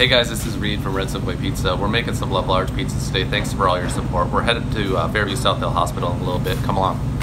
Hey guys, this is Reed from Red's Savoy Pizza. We're making some Love Large pizzas today. Thanks for all your support. We're headed to uh, Fairview hill Hospital in a little bit. Come along.